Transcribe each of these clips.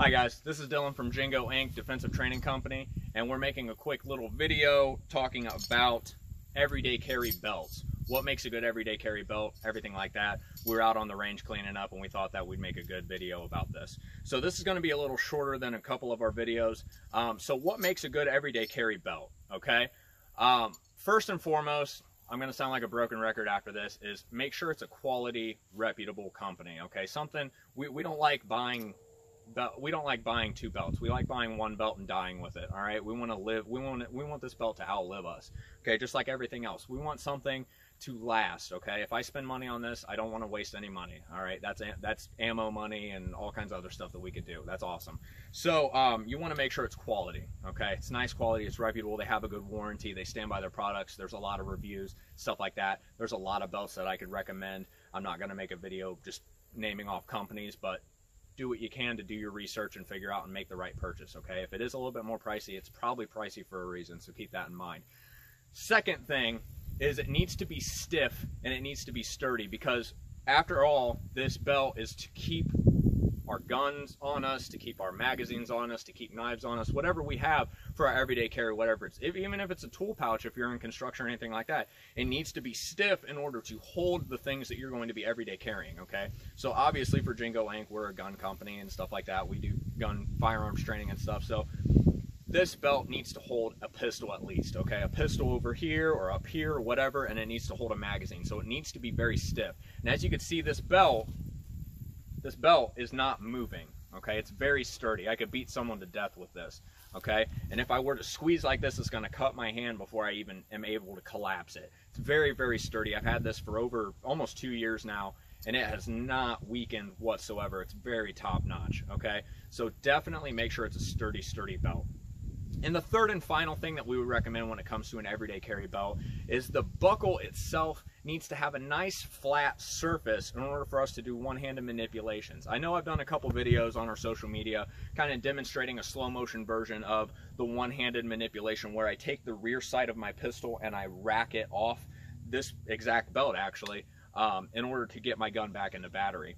Hi guys, this is Dylan from Jingo Inc. Defensive Training Company, and we're making a quick little video talking about everyday carry belts. What makes a good everyday carry belt, everything like that. We are out on the range cleaning up and we thought that we'd make a good video about this. So this is gonna be a little shorter than a couple of our videos. Um, so what makes a good everyday carry belt, okay? Um, first and foremost, I'm going to sound like a broken record after this, is make sure it's a quality, reputable company, okay? Something, we, we don't like buying belt, we don't like buying two belts. We like buying one belt and dying with it, all right? We want to live, we want, we want this belt to outlive us, okay? Just like everything else. We want something to last, okay? If I spend money on this, I don't want to waste any money, all right? That's that's ammo money and all kinds of other stuff that we could do. That's awesome. So um, you want to make sure it's quality, okay? It's nice quality, it's reputable, they have a good warranty, they stand by their products, there's a lot of reviews, stuff like that. There's a lot of belts that I could recommend. I'm not going to make a video just naming off companies, but do what you can to do your research and figure out and make the right purchase, okay? If it is a little bit more pricey, it's probably pricey for a reason, so keep that in mind. Second thing is it needs to be stiff and it needs to be sturdy because after all, this belt is to keep our guns on us, to keep our magazines on us, to keep knives on us, whatever we have for our everyday carry, whatever it's, if, even if it's a tool pouch, if you're in construction or anything like that, it needs to be stiff in order to hold the things that you're going to be everyday carrying, okay? So obviously for Jingo Inc., we're a gun company and stuff like that. We do gun firearms training and stuff. So this belt needs to hold a pistol at least, okay? A pistol over here or up here or whatever, and it needs to hold a magazine. So it needs to be very stiff. And as you can see, this belt, this belt is not moving, okay? It's very sturdy. I could beat someone to death with this, okay? And if I were to squeeze like this, it's gonna cut my hand before I even am able to collapse it. It's very, very sturdy. I've had this for over almost two years now, and it has not weakened whatsoever. It's very top notch, okay? So definitely make sure it's a sturdy, sturdy belt. And the third and final thing that we would recommend when it comes to an everyday carry belt is the buckle itself needs to have a nice flat surface in order for us to do one-handed manipulations. I know I've done a couple videos on our social media kind of demonstrating a slow motion version of the one-handed manipulation where I take the rear side of my pistol and I rack it off this exact belt actually um, in order to get my gun back into battery.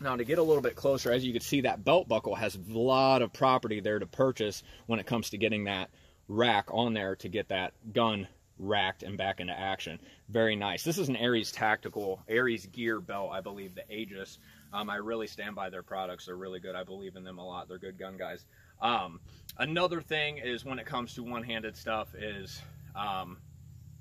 Now to get a little bit closer, as you can see, that belt buckle has a lot of property there to purchase when it comes to getting that rack on there to get that gun racked and back into action. Very nice. This is an Ares Tactical, Ares Gear belt, I believe, the Aegis. Um, I really stand by their products. They're really good. I believe in them a lot. They're good gun guys. Um, another thing is when it comes to one-handed stuff is um,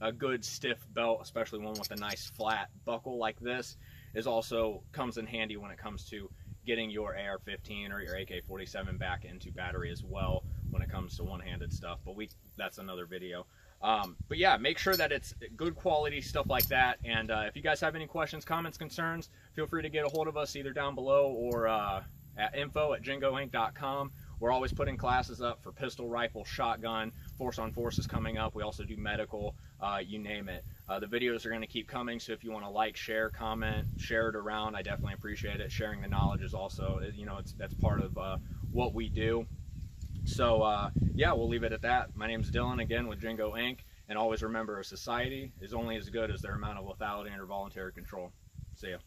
a good stiff belt, especially one with a nice flat buckle like this is also comes in handy when it comes to getting your AR-15 or your AK-47 back into battery as well when it comes to one-handed stuff. But we that's another video. Um, but yeah, make sure that it's good quality stuff like that. And uh, if you guys have any questions, comments, concerns, feel free to get a hold of us either down below or uh, at info at jingoinc.com. We're always putting classes up for pistol, rifle, shotgun, force on force is coming up. We also do medical, uh, you name it. Uh, the videos are going to keep coming, so if you want to like, share, comment, share it around, I definitely appreciate it. Sharing the knowledge is also, you know, it's that's part of uh, what we do. So uh, yeah, we'll leave it at that. My name is Dylan again with Jingo Inc. And always remember, a society is only as good as their amount of lethality under voluntary control. See ya.